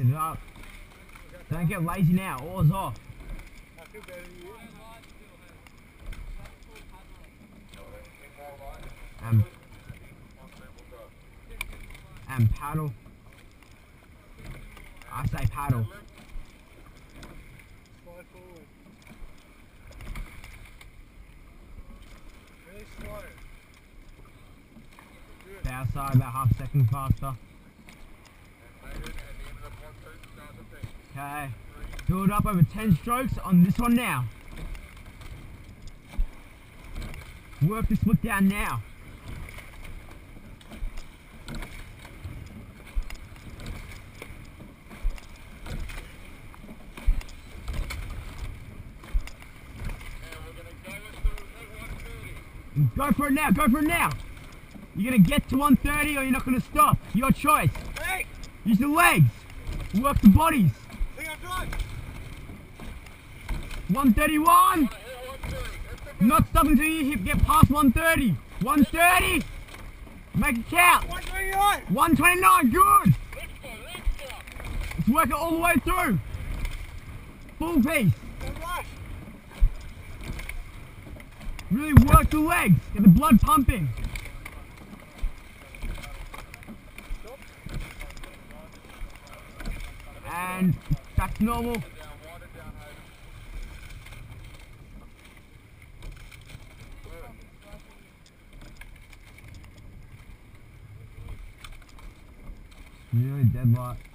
It up. Don't get lazy now. Oars off. And, and paddle. I say paddle. Really slow. Bow side about half a second faster. Okay. Build up over 10 strokes on this one now. Work this foot down now. Go for it now, go for it now. You're gonna get to 130 or you're not gonna stop. Your choice. Use the legs. Work the bodies. 131. Not stopping until you get past 130. 130. Make it count. 129! 129. Good. Let's work it all the way through. Full piece. Really work the legs. Get the blood pumping. And back to normal. Really dead light.